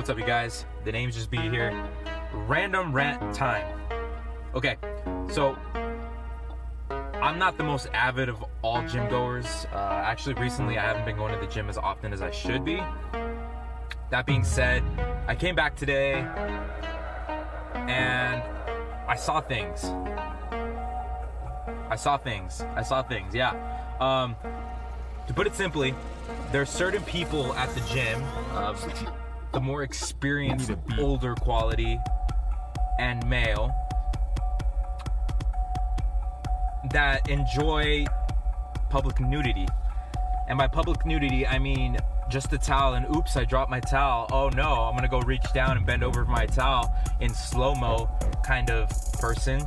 What's up, you guys? The name's Just B here. Random rant time. Okay, so I'm not the most avid of all gym goers. Uh, actually, recently I haven't been going to the gym as often as I should be. That being said, I came back today and I saw things. I saw things. I saw things. Yeah. Um, to put it simply, there are certain people at the gym of the more experienced, older quality and male that enjoy public nudity. And by public nudity, I mean just a towel and oops, I dropped my towel. Oh no, I'm gonna go reach down and bend over my towel in slow mo kind of person.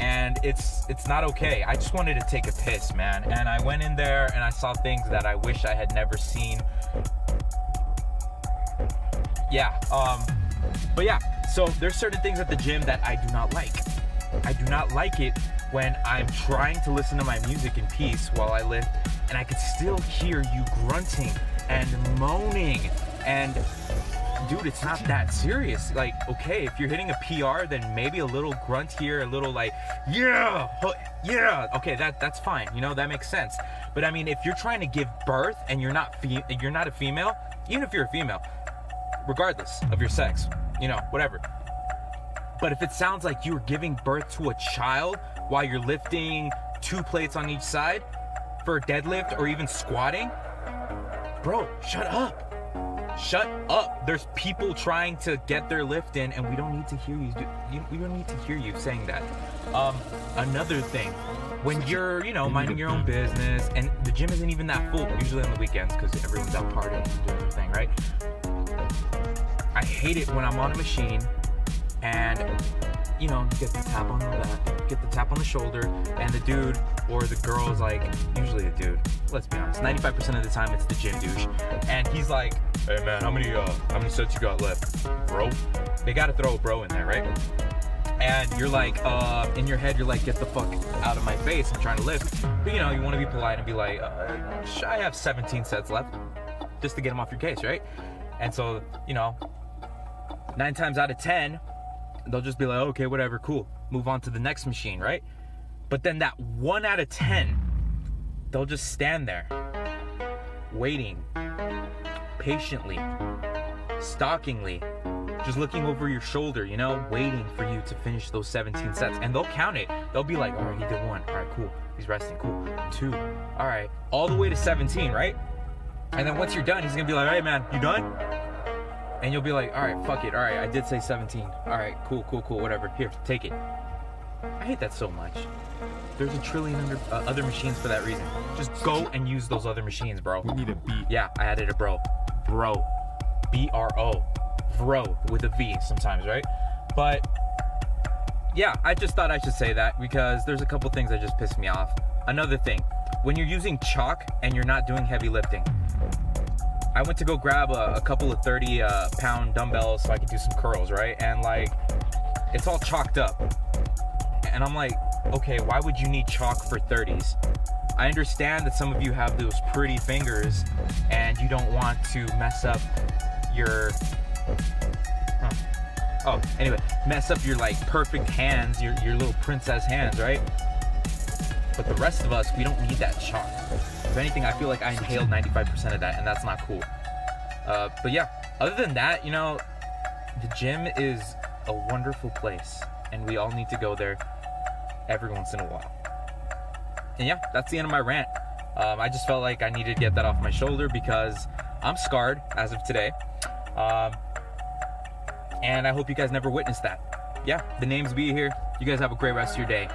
And it's it's not okay. I just wanted to take a piss, man. And I went in there and I saw things that I wish I had never seen. Yeah, um, but yeah, so there's certain things at the gym that I do not like. I do not like it when I'm trying to listen to my music in peace while I lift and I can still hear you grunting and moaning. And dude it's not that serious. Like okay if you're hitting a pr then maybe a little grunt here a little like yeah yeah okay that that's fine you know that makes sense. But i mean if you're trying to give birth and you're not fe- you're not a female even if you're a female regardless of your sex you know whatever but if it sounds like you're giving birth to a child while you're lifting two plates on each side for a deadlift or even squatting bro, shut up. Shut up. There's people trying to get their lift in, and we don't need to hear you. Do, we don't need to hear you saying that. Um, another thing, when you're, you know, minding your own business, and the gym isn't even that full, usually on the weekends because everyone's out partying and doing their thing, right? I hate it when I'm on a machine and you know, get the tap on the left, get the tap on the shoulder, and the dude or the girl is like, usually a dude. Let's be honest, 95% of the time it's the gym douche, and he's like, "Hey man, how many uh, how many sets you got left, bro?" They got to throw a bro in there, right? And you're like, uh, in your head, you're like, "Get the fuck out of my face!" I'm trying to lift, but you know, you want to be polite and be like, uh, "I have 17 sets left," just to get them off your case, right? And so, you know, nine times out of ten, they'll just be like, okay, whatever, cool. Move on to the next machine, right? But then that one out of 10, they'll just stand there, waiting, patiently, stalkingly, just looking over your shoulder, you know, waiting for you to finish those 17 sets. And they'll count it. They'll be like, all right, he did one. All right, cool. He's resting. Cool. Two. All right. All the way to 17, right? And then once you're done, he's going to be like, hey, man, you done? And you'll be like, all right, fuck it, all right, I did say 17. All right, cool, cool, cool, whatever. Here, take it. I hate that so much. There's a trillion under, uh, other machines for that reason. Just go and use those other machines, bro. We need a beat. Yeah, I added a bro. Bro. B R O. Bro with a V sometimes, right? But yeah, I just thought I should say that because there's a couple things that just piss me off. Another thing, when you're using chalk and you're not doing heavy lifting, I went to go grab a, a couple of 30 uh, pound dumbbells so I could do some curls, right? And like, it's all chalked up. And I'm like, okay, why would you need chalk for 30s? I understand that some of you have those pretty fingers and you don't want to mess up your. Huh. Oh, anyway, mess up your like perfect hands, your, your little princess hands, right? But the rest of us, we don't need that chalk. If anything, I feel like I inhaled 95% of that, and that's not cool. Uh, but yeah, other than that, you know, the gym is a wonderful place, and we all need to go there every once in a while. And yeah, that's the end of my rant. Um, I just felt like I needed to get that off my shoulder because I'm scarred as of today. Um, and I hope you guys never witnessed that. Yeah, the name's B here. You guys have a great rest of your day.